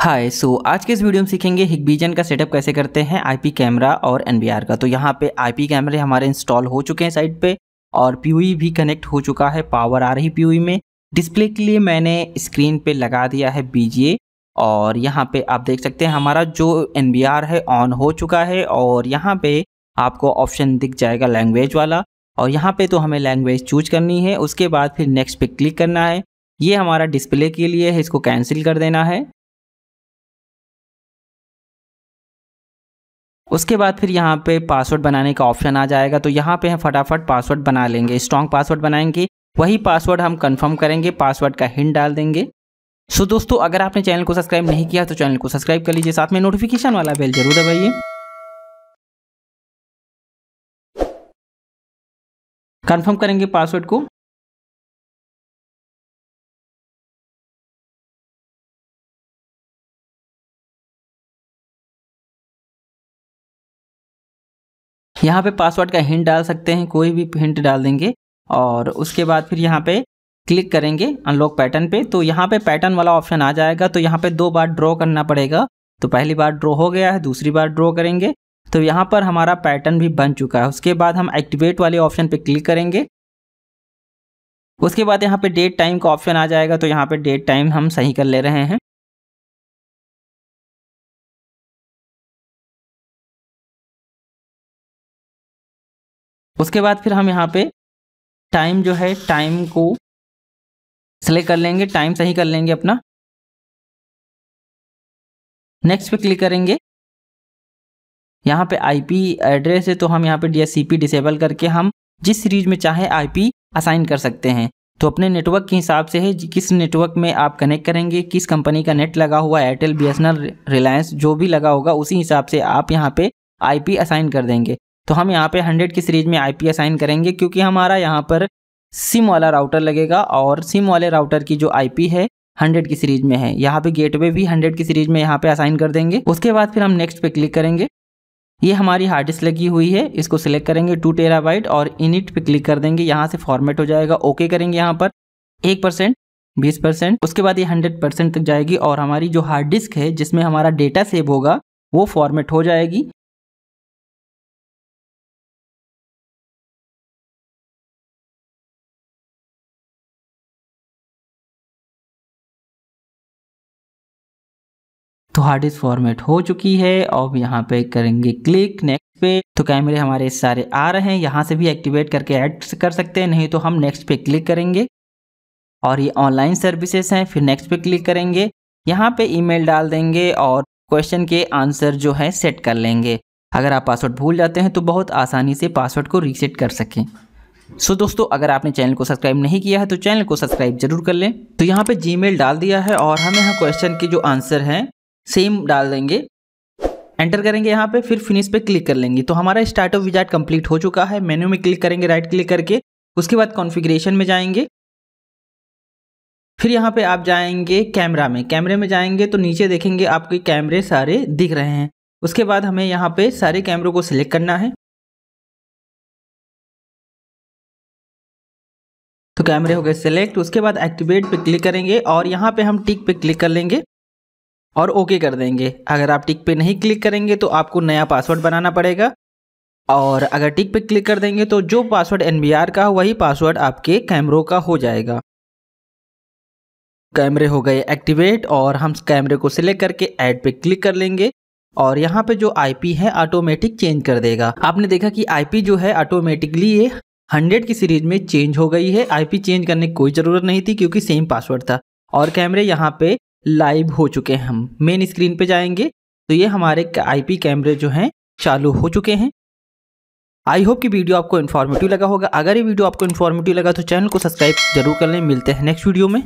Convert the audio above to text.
हाय सो so, आज के इस वीडियो में सीखेंगे हिगबीजन का सेटअप कैसे करते हैं आईपी कैमरा और एनबीआर का। तो यहाँ पे आईपी कैमरे हमारे इंस्टॉल हो चुके हैं साइट पे और पीयूई भी कनेक्ट हो चुका है पावर आ रही पीयूई में। डिस्प्ले के लिए मैंने स्क्रीन पे लगा दिया है बीजीए और यहाँ पे आप देख सकते हैं हमारा जो एन है ऑन हो चुका है और यहाँ पर आपको ऑप्शन दिख जाएगा लैंग्वेज वाला और यहाँ पर तो हमें लैंग्वेज चूज़ करनी है। उसके बाद फिर नेक्स्ट पे क्लिक करना है। ये हमारा डिस्प्ले के लिए है इसको कैंसिल कर देना है। उसके बाद फिर यहाँ पे पासवर्ड बनाने का ऑप्शन आ जाएगा। तो यहाँ पे हम फटाफट पासवर्ड बना लेंगे। स्ट्रॉन्ग पासवर्ड बनाएँगे। वही पासवर्ड हम कंफर्म करेंगे। पासवर्ड का हिंट डाल देंगे। सो दोस्तों, अगर आपने चैनल को सब्सक्राइब नहीं किया तो चैनल को सब्सक्राइब कर लीजिए। साथ में नोटिफिकेशन वाला बेल ज़रूर दबाइए। कंफर्म करेंगे पासवर्ड को। यहाँ पे पासवर्ड का हिंट डाल सकते हैं, कोई भी हिंट डाल देंगे और उसके बाद फिर यहाँ पे क्लिक करेंगे अनलॉक पैटर्न पे। तो यहाँ पे पैटर्न वाला ऑप्शन आ जाएगा तो यहाँ पे दो बार ड्रॉ करना पड़ेगा। तो पहली बार ड्रॉ हो गया है, दूसरी बार ड्रॉ करेंगे। तो यहाँ पर हमारा पैटर्न भी बन चुका है। उसके बाद हम एक्टिवेट वाले ऑप्शन पे क्लिक करेंगे। उसके बाद यहाँ पे डेट टाइम का ऑप्शन आ जाएगा तो यहाँ पे डेट टाइम हम सही कर ले रहे हैं। उसके बाद फिर हम यहाँ पे टाइम जो है टाइम को सिलेक्ट कर लेंगे टाइम सही कर लेंगे अपना। नेक्स्ट पे क्लिक करेंगे। यहाँ पे आईपी एड्रेस है तो हम यहाँ पे डीएससीपी डिसेबल करके हम जिस सीरीज़ में चाहे आईपी असाइन कर सकते हैं। तो अपने नेटवर्क के हिसाब से है, किस नेटवर्क में आप कनेक्ट करेंगे, किस कंपनी का नेट लगा हुआ एयरटेल बीएसएनएल रिलायंस जो भी लगा होगा, उसी हिसाब से आप यहाँ पे आईपी असाइन कर देंगे। तो हम यहाँ पे हंड्रेड की सीरीज़ में आईपी असाइन करेंगे क्योंकि हमारा यहाँ पर सिम वाला राउटर लगेगा और सिम वाले राउटर की जो आईपी है हंड्रेड की सीरीज़ में है। यहाँ पे गेटवे भी हंड्रेड की सीरीज़ में यहाँ पे असाइन कर देंगे। उसके बाद फिर हम नेक्स्ट पे क्लिक करेंगे। ये हमारी हार्ड डिस्क लगी हुई है, इसको सिलेक्ट करेंगे टू टेराबाइट और इनिट पे क्लिक कर देंगे। यहाँ से फॉर्मेट हो जाएगा। ओके करेंगे यहाँ पर एक परसेंट बीस परसेंट उसके बाद ये हंड्रेड परसेंट तक जाएगी और हमारी जो हार्ड डिस्क है, जिसमें हमारा डेटा सेव होगा, वो फॉर्मेट हो जाएगी। तो हार्ड डिस्क फॉर्मेट हो चुकी है। और यहाँ पे करेंगे क्लिक नेक्स्ट पे। तो कैमरे हमारे सारे आ रहे हैं। यहाँ से भी एक्टिवेट करके ऐड कर सकते हैं। नहीं तो हम नेक्स्ट पे क्लिक करेंगे। और ये ऑनलाइन सर्विसेज़ हैं। फिर नेक्स्ट पे क्लिक करेंगे। यहाँ पे ईमेल डाल देंगे और क्वेश्चन के आंसर जो है सेट कर लेंगे। अगर आप पासवर्ड भूल जाते हैं तो बहुत आसानी से पासवर्ड को रीसेट कर सकें। सो so, दोस्तों अगर आपने चैनल को सब्सक्राइब नहीं किया है तो चैनल को सब्सक्राइब ज़रूर कर लें। तो यहाँ पे जीमेल डाल दिया है और हम यहाँ क्वेश्चन के जो आंसर हैं सेम डाल देंगे। एंटर करेंगे यहाँ पे, फिर फिनिश पे क्लिक कर लेंगे। तो हमारा स्टार्ट ऑफ़ विजार्ट कंप्लीट हो चुका है। मेन्यू में क्लिक करेंगे राइट क्लिक करके। उसके बाद कॉन्फ़िगरेशन में जाएँगे। फिर यहाँ पे आप जाएँगे कैमरा में। कैमरे में जाएँगे तो नीचे देखेंगे आपके कैमरे सारे दिख रहे हैं। उसके बाद हमें यहाँ पे सारे कैमरों को सिलेक्ट करना है। तो कैमरे हो गए सिलेक्ट उसके बाद एक्टिवेट पे क्लिक करेंगे और यहाँ पे हम टिक पे क्लिक कर लेंगे। और ओके कर देंगे। अगर आप टिक पे नहीं क्लिक करेंगे तो आपको नया पासवर्ड बनाना पड़ेगा। और अगर टिक पे क्लिक कर देंगे तो जो पासवर्ड एन का, वही पासवर्ड आपके कैमरों का हो जाएगा। कैमरे हो गए एक्टिवेट और हम कैमरे को सिलेक्ट करके ऐड पे क्लिक कर लेंगे। और यहाँ पे जो आईपी है ऑटोमेटिक चेंज कर देगा। आपने देखा कि आईपी जो है ऑटोमेटिकली ये हंड्रेड की सीरीज़ में चेंज हो गई है। आईपी चेंज करने की कोई ज़रूरत नहीं थी, क्योंकि सेम पासवर्ड था। और कैमरे यहाँ पे लाइव हो चुके हैं हम। मेन स्क्रीन पे जाएँगे तो ये हमारे आईपी कैमरे जो हैं, चालू हो चुके हैं। आई होप कि वीडियो आपको इन्फॉर्मेटिव लगा होगा। अगर ये वीडियो आपको इन्फॉर्मेटिव लगा तो चैनल को सब्सक्राइब ज़रूर कर लें। मिलते हैं नेक्स्ट वीडियो में।